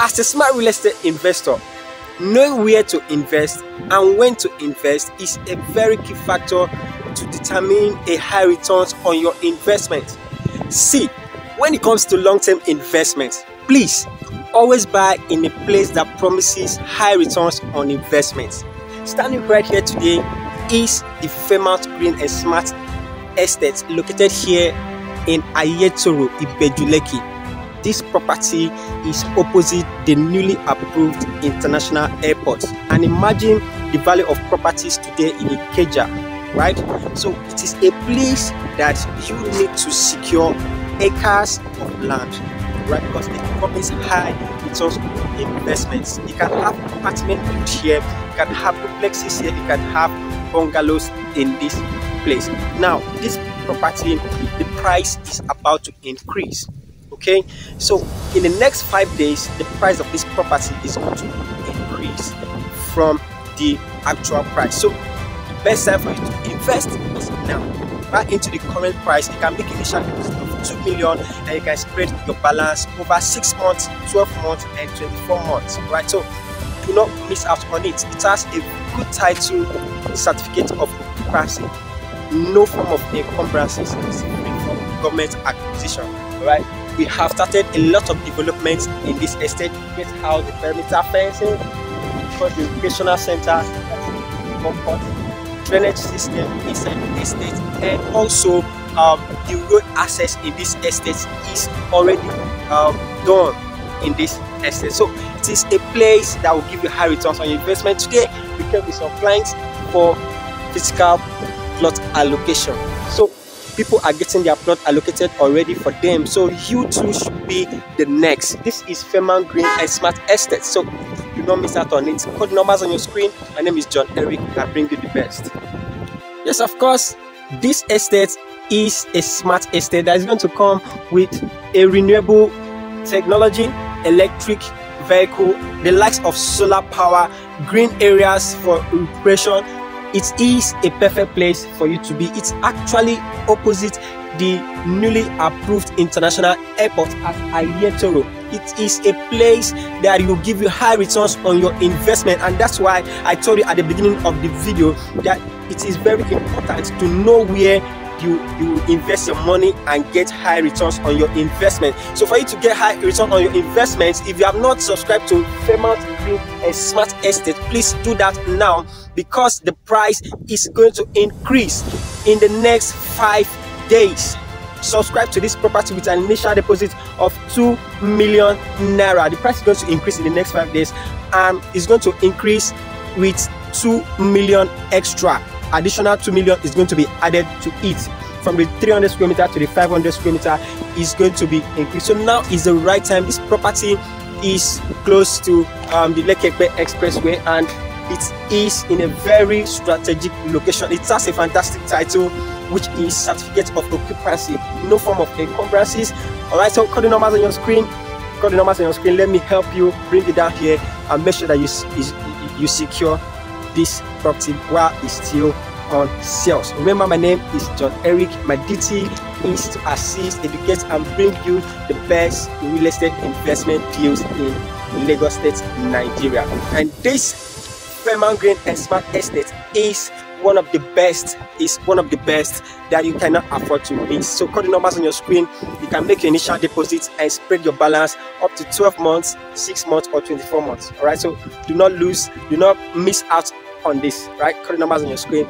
As a smart real estate investor, knowing where to invest and when to invest is a very key factor to determine a high returns on your investment. See, when it comes to long-term investments, please always buy in a place that promises high returns on investments. Standing right here today is the famous Green and Smart Estate located here in Aiyetoro, Ibeju-Lekki. This property is opposite the newly approved international airport. And imagine the value of properties today in Ikeja, right? So it is a place that you need to secure acres of land, right? Because the it promises high returns on investments. You can have apartment here, you can have duplexes here, you can have bungalows in this place. Now, this property, the price is about to increase. Okay, so in the next five days, the price of this property is going to increase from the actual price. So, the best time for you to invest is now. Right into the current price, you can make initial deposit of 2 million and you can spread your balance over 6 months, 12 months, and 24 months. Right, so do not miss out on it. It has a good title certificate of occupancy no form of encumbrances is government acquisition. Right? We have started a lot of developments in this estate. Get how the perimeter fencing, for the recreational center, comfort, drainage system inside the estate, and also um, the road access in this estate is already um, done in this estate. So it is a place that will give you high returns on your investment. Today we came with some clients for physical plot allocation. So people are getting their plot allocated already for them. So you too should be the next. This is Fairmount Green and Smart Estate. So do not miss out on it. Code numbers on your screen. My name is John Eric. I bring you the best. Yes, of course, this estate is a smart estate that is going to come with a renewable technology, electric vehicle, the likes of solar power, green areas for recreation, it is a perfect place for you to be. It's actually opposite the newly approved international airport at Aiyetoro. It is a place that will give you high returns on your investment, and that's why I told you at the beginning of the video that it is very important to know where you you invest your money and get high returns on your investment. So for you to get high return on your investments if you have not subscribed to Fairmount Green and Smart Estate please do that now because the price is going to increase in the next five days. Subscribe to this property with an initial deposit of 2 million naira. The price is going to increase in the next five days and it's going to increase with 2 million extra additional 2 million is going to be added to it. From the 300 square meter to the 500 square meter is going to be increased. So now is the right time. This property is close to um, the Lekki-Epe Expressway and it is in a very strategic location. It has a fantastic title which is certificate of occupancy. No form of encumbrances. All right so call the numbers on your screen. Call the numbers on your screen. Let me help you bring it down here and make sure that you you, you secure this property while it's still on sales. Remember, my name is John Eric. My duty is to assist, educate, and bring you the best real estate investment deals in Lagos State, Nigeria. And this Fairmount Green and Smart Estate is one of the best is one of the best that you cannot afford to miss. So call the numbers on your screen. You can make your initial deposit and spread your balance up to 12 months 6 months or 24 months. All right so do not lose do not miss out on this right? Call the numbers on your screen